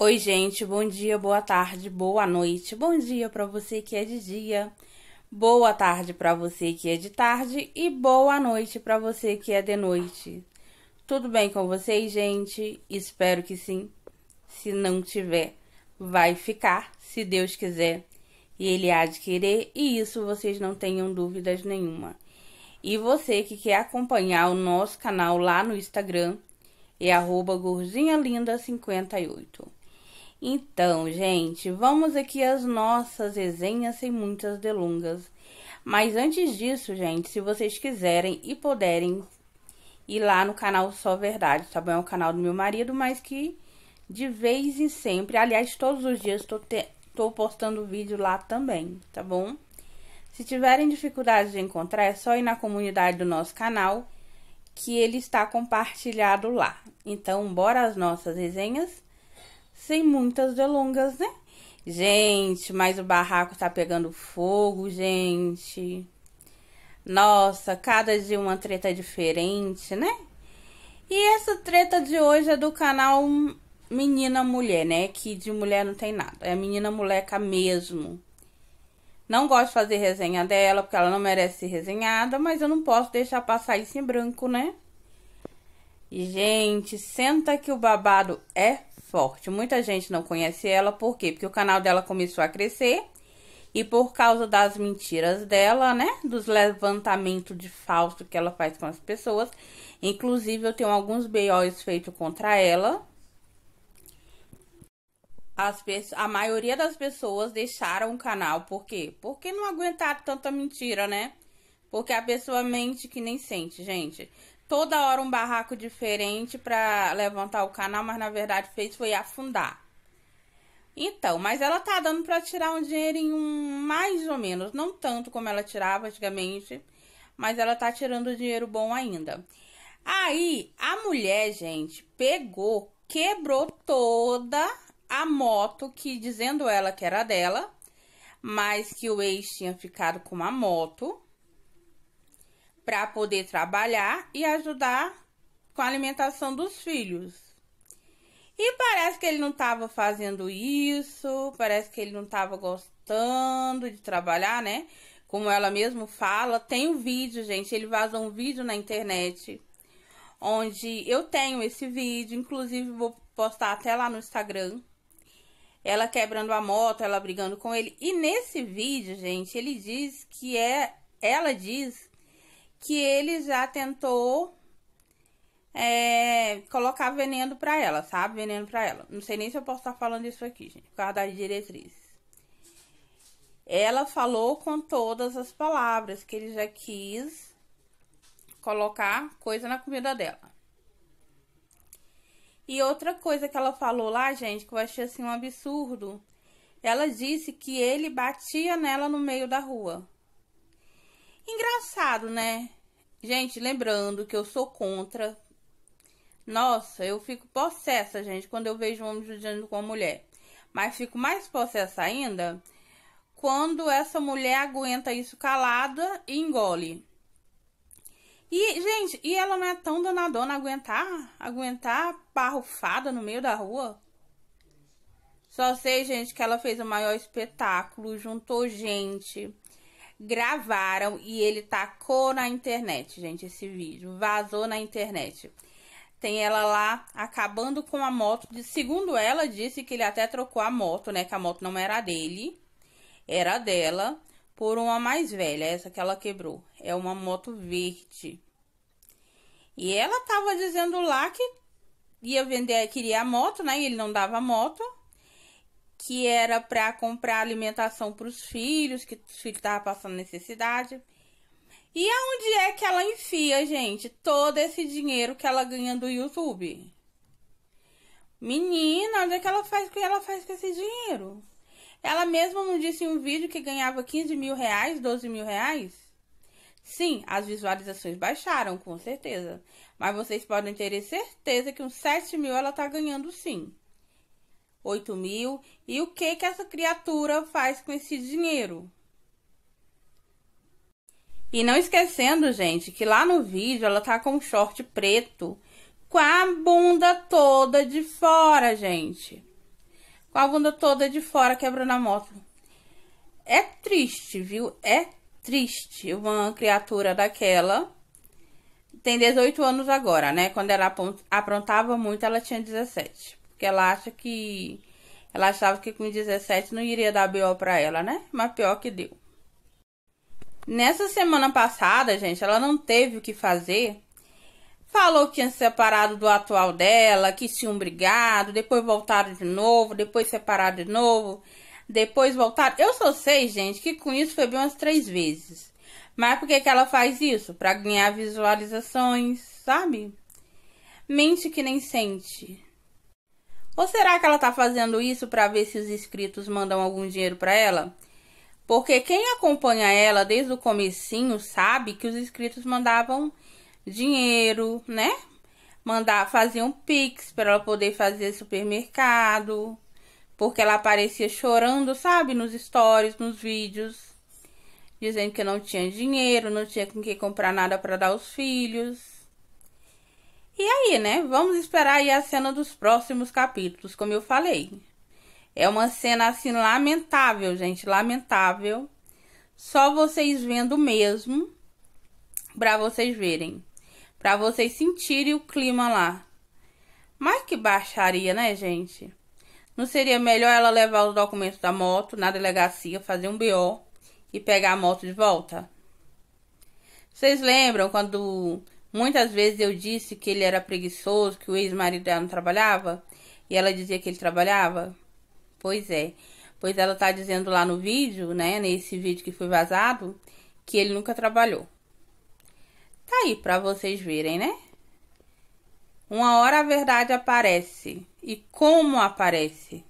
Oi, gente, bom dia, boa tarde, boa noite. Bom dia para você que é de dia, boa tarde para você que é de tarde e boa noite para você que é de noite. Tudo bem com vocês, gente? Espero que sim. Se não tiver, vai ficar, se Deus quiser. E Ele há de querer, e isso vocês não tenham dúvidas nenhuma. E você que quer acompanhar o nosso canal lá no Instagram, é arroba gordinhalinda58. Então, gente, vamos aqui às nossas resenhas sem muitas delongas. Mas antes disso, gente, se vocês quiserem e puderem ir lá no canal Só Verdade, tá bom? É o canal do meu marido, mas que de vez em sempre, aliás, todos os dias tô, te, tô postando vídeo lá também, tá bom? Se tiverem dificuldade de encontrar, é só ir na comunidade do nosso canal, que ele está compartilhado lá. Então, bora às nossas resenhas? Sem muitas delongas, né? Gente, mas o barraco tá pegando fogo, gente. Nossa, cada dia uma treta diferente, né? E essa treta de hoje é do canal Menina Mulher, né? Que de mulher não tem nada. É menina moleca mesmo. Não gosto de fazer resenha dela, porque ela não merece ser resenhada, mas eu não posso deixar passar isso em branco, né? Gente, senta que o babado é forte. Muita gente não conhece ela, por quê? Porque o canal dela começou a crescer e por causa das mentiras dela, né? Dos levantamentos de falso que ela faz com as pessoas. Inclusive, eu tenho alguns BOs feitos contra ela. As a maioria das pessoas deixaram o canal. Por quê? Porque não aguentaram tanta mentira, né? Porque a pessoa mente que nem sente, gente toda hora um barraco diferente para levantar o canal, mas na verdade fez foi afundar. Então, mas ela tá dando para tirar um dinheirinho mais ou menos, não tanto como ela tirava antigamente, mas ela tá tirando dinheiro bom ainda. Aí, a mulher, gente, pegou, quebrou toda a moto que dizendo ela que era dela, mas que o ex tinha ficado com uma moto para poder trabalhar e ajudar com a alimentação dos filhos. E parece que ele não estava fazendo isso, parece que ele não estava gostando de trabalhar, né? Como ela mesmo fala, tem um vídeo, gente, ele vazou um vídeo na internet onde eu tenho esse vídeo, inclusive vou postar até lá no Instagram. Ela quebrando a moto, ela brigando com ele. E nesse vídeo, gente, ele diz que é, ela diz que ele já tentou é, colocar veneno para ela, sabe? Veneno para ela. Não sei nem se eu posso estar falando isso aqui, gente, por causa das diretrizes. Ela falou com todas as palavras que ele já quis colocar coisa na comida dela. E outra coisa que ela falou lá, gente, que eu achei assim um absurdo. Ela disse que ele batia nela no meio da rua. Engraçado, né? Gente, lembrando que eu sou contra. Nossa, eu fico possessa, gente, quando eu vejo um homem judiando com uma mulher. Mas fico mais possessa ainda quando essa mulher aguenta isso calada e engole. E, gente, e ela não é tão danadona aguentar, aguentar parrufada no meio da rua? Só sei, gente, que ela fez o maior espetáculo, juntou gente, gravaram e ele tacou na internet, gente, esse vídeo. Vazou na internet. Tem ela lá acabando com a moto. Segundo ela, disse que ele até trocou a moto, né? Que a moto não era dele, era dela, por uma mais velha, essa que ela quebrou. É uma moto verde. E ela tava dizendo lá que ia vender, queria a moto, né? E ele não dava a moto que era para comprar alimentação para os filhos, que os filhos estavam passando necessidade. E aonde é que ela enfia, gente, todo esse dinheiro que ela ganha do YouTube? Menina, onde é que ela faz que ela faz com esse dinheiro? Ela mesma não disse em um vídeo que ganhava 15 mil reais, 12 mil reais? Sim, as visualizações baixaram, com certeza. Mas vocês podem ter certeza que uns 7 mil ela tá ganhando sim. 8 mil. E o que que essa criatura faz com esse dinheiro? E não esquecendo, gente, que lá no vídeo ela tá com um short preto com a bunda toda de fora, gente. com a bunda toda de fora quebrando a moto. É triste, viu? É triste uma criatura daquela. Tem 18 anos agora, né? Quando ela aprontava muito, ela tinha 17. Porque ela acha que. Ela achava que com 17 não iria dar BO pra ela, né? Mas pior que deu. Nessa semana passada, gente, ela não teve o que fazer. Falou que tinha se separado do atual dela, que tinham brigado, depois voltaram de novo, depois separaram de novo, depois voltaram. Eu só sei, gente, que com isso foi bem umas três vezes. Mas por que, que ela faz isso? Pra ganhar visualizações, sabe? Mente que nem sente. Ou será que ela tá fazendo isso para ver se os inscritos mandam algum dinheiro para ela? Porque quem acompanha ela desde o comecinho sabe que os inscritos mandavam dinheiro, né? Mandar, faziam pix para ela poder fazer supermercado. Porque ela aparecia chorando, sabe? Nos stories, nos vídeos. Dizendo que não tinha dinheiro, não tinha com que comprar nada para dar aos filhos. E aí, né? Vamos esperar aí a cena dos próximos capítulos, como eu falei. É uma cena assim lamentável, gente, lamentável. Só vocês vendo mesmo para vocês verem, para vocês sentirem o clima lá. Mas que baixaria, né, gente? Não seria melhor ela levar os documentos da moto na delegacia, fazer um BO e pegar a moto de volta? Vocês lembram quando muitas vezes eu disse que ele era preguiçoso, que o ex-marido dela não trabalhava? E ela dizia que ele trabalhava? Pois é. Pois ela tá dizendo lá no vídeo, né, nesse vídeo que foi vazado, que ele nunca trabalhou. Tá aí pra vocês verem, né? Uma hora a verdade aparece. E como aparece?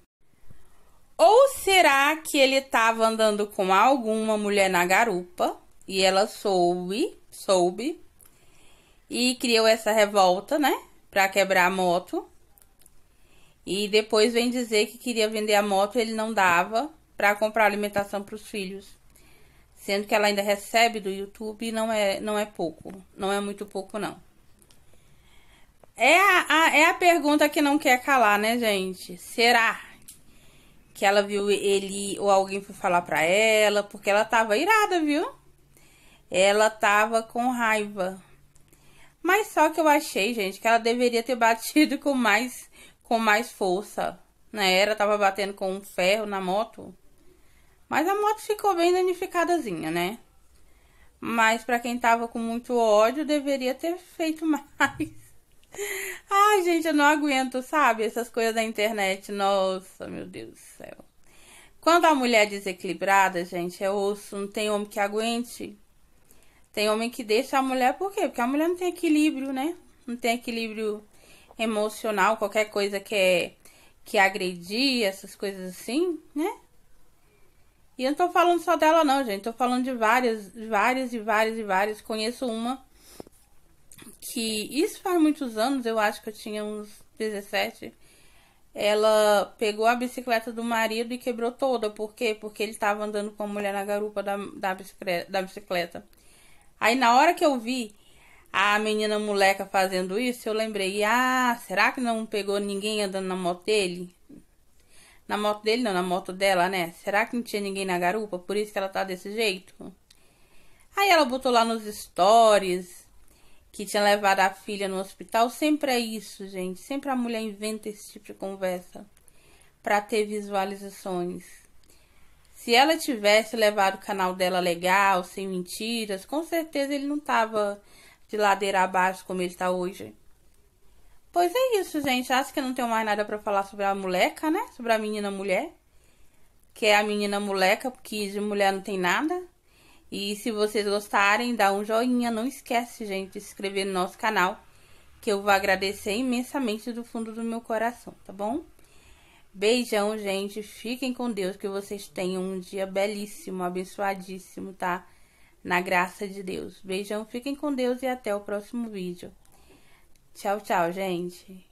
Ou será que ele tava andando com alguma mulher na garupa e ela soube, soube e criou essa revolta, né, para quebrar a moto? E depois vem dizer que queria vender a moto ele não dava para comprar alimentação para os filhos. Sendo que ela ainda recebe do YouTube e não é, não é pouco. Não é muito pouco, não. É a, a, é a pergunta que não quer calar, né, gente? Será que ela viu ele ou alguém foi falar pra ela? Porque ela tava irada, viu? Ela tava com raiva. Mas só que eu achei, gente, que ela deveria ter batido com mais com mais força. Né? era tava batendo com um ferro na moto. Mas a moto ficou bem danificadazinha, né? Mas para quem tava com muito ódio, deveria ter feito mais. Ai, gente, eu não aguento, sabe? Essas coisas da internet. Nossa, meu Deus do céu. Quando a mulher é desequilibrada, gente, é osso. Não tem homem que aguente. Tem homem que deixa a mulher, por quê? Porque a mulher não tem equilíbrio, né? Não tem equilíbrio emocional, qualquer coisa que é que agredir, essas coisas assim, né? E eu não tô falando só dela não, gente, tô falando de várias, várias e várias e várias. Conheço uma que isso faz muitos anos, eu acho que eu tinha uns 17. Ela pegou a bicicleta do marido e quebrou toda. Por quê? Porque ele estava andando com a mulher na garupa da, da, bicicleta, da bicicleta. Aí na hora que eu vi a menina moleca fazendo isso, eu lembrei, ah, será que não pegou ninguém andando na moto dele? Na moto dele, não, na moto dela, né? Será que não tinha ninguém na garupa? Por isso que ela tá desse jeito? Aí ela botou lá nos stories que tinha levado a filha no hospital. Sempre é isso, gente. Sempre a mulher inventa esse tipo de conversa para ter visualizações. Se ela tivesse levado o canal dela legal, sem mentiras, com certeza ele não tava de ladeira abaixo como ele está hoje. Pois é isso, gente. Acho que não tenho mais nada para falar sobre a moleca, né? Sobre a menina mulher. Que é a menina moleca, porque de mulher não tem nada. E se vocês gostarem, dá um joinha. Não esquece, gente, de se inscrever no nosso canal. Que eu vou agradecer imensamente do fundo do meu coração, tá bom? Beijão, gente. Fiquem com Deus. Que vocês tenham um dia belíssimo, abençoadíssimo, tá? na graça de Deus. Beijão, fiquem com Deus e até o próximo vídeo. Tchau, tchau, gente.